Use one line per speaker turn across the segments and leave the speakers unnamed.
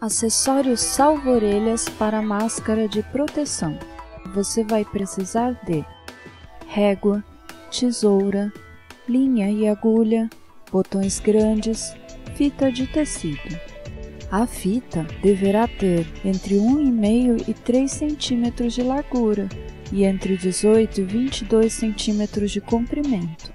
Acessórios salva-orelhas para máscara de proteção. Você vai precisar de régua, tesoura, linha e agulha, botões grandes, fita de tecido. A fita deverá ter entre 1,5 e 3 cm de largura e entre 18 e 22 cm de comprimento.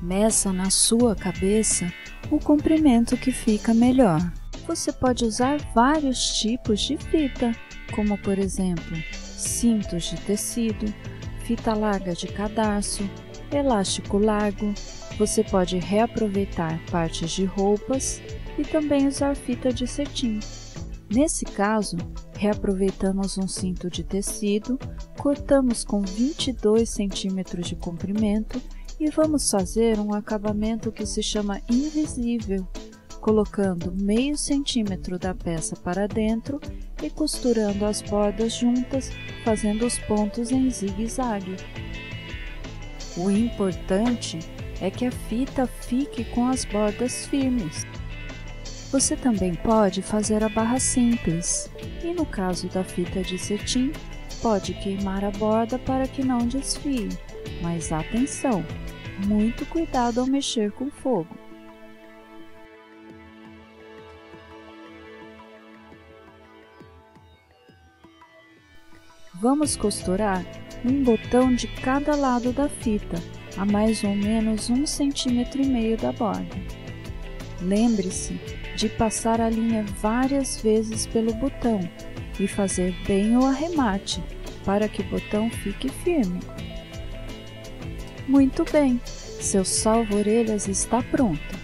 Meça na sua cabeça o comprimento que fica melhor. Você pode usar vários tipos de fita, como por exemplo, cintos de tecido, fita larga de cadarço, elástico largo. Você pode reaproveitar partes de roupas e também usar fita de cetim. Nesse caso, reaproveitamos um cinto de tecido, cortamos com 22 centímetros de comprimento e vamos fazer um acabamento que se chama invisível, colocando meio centímetro da peça para dentro e costurando as bordas juntas, fazendo os pontos em zigue-zague. O importante é que a fita fique com as bordas firmes. Você também pode fazer a barra simples e no caso da fita de cetim, pode queimar a borda para que não desfie, mas atenção, muito cuidado ao mexer com fogo. Vamos costurar um botão de cada lado da fita, a mais ou menos um centímetro e meio da borda. Lembre-se de passar a linha várias vezes pelo botão e fazer bem o arremate para que o botão fique firme. Muito bem, seu salvo-orelhas está pronto.